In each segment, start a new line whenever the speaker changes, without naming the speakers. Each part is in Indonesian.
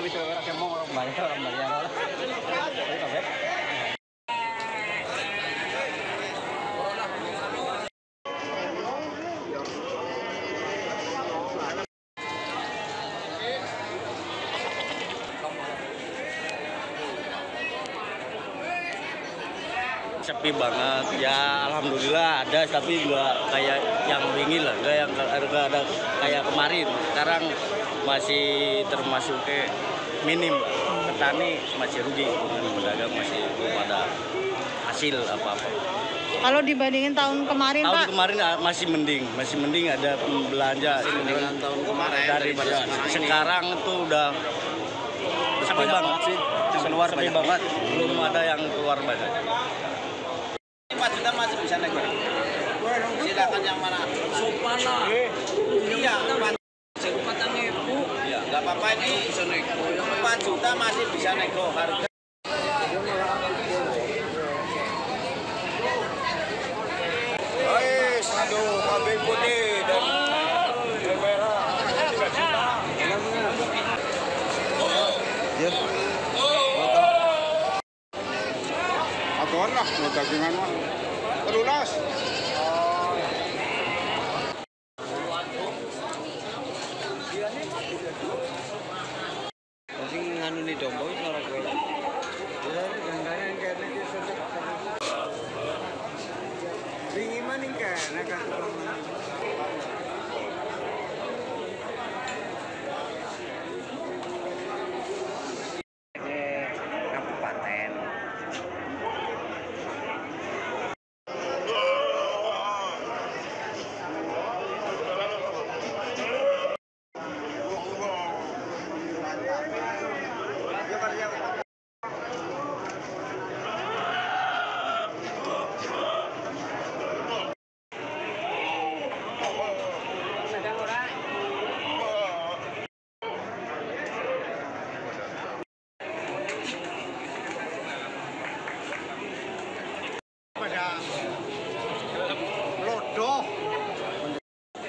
lebih cewek orang kemong orang banyak orang banyak. Tapi kau sepi banget. Ya alhamdulillah ada tapi nggak kayak yang dingin lah, nggak yang nggak ada kayak kemarin. Sekarang masih termasuk ke minim lah. Petani masih rugi, pedagang masih belum ada hasil apa-apa.
Kalau dibandingin tahun kemarin
Tahun
Pak,
kemarin ah, masih mending, masih mending ada belanja
dengan tahun kemarin
dari
daripada sekarang ini.
sekarang tuh udah sepi banget sih keluar sepi
banyak.
banget belum ada yang keluar banyak
4 juta masih bisa naik silakan yang mana? Supana iya empat iya nggak apa-apa ini. 4 juta masih bisa nego harga.
Guys, aduh, kambing putih dan yang merah. Ya. Aduan lah, mau dagingan mah. Telulas.
Sing nganu nih dombo itu ora kowe.
Ringi maning ka,
Kabupaten.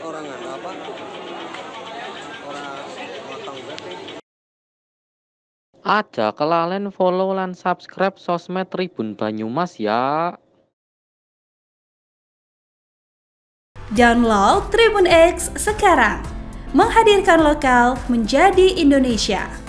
Orang anu apa? Orang motong berarti.
Aja kelalen follow lan subscribe sosmed Tribun Banyumas ya.
Download Tribun X sekarang. Menghadirkan lokal menjadi Indonesia.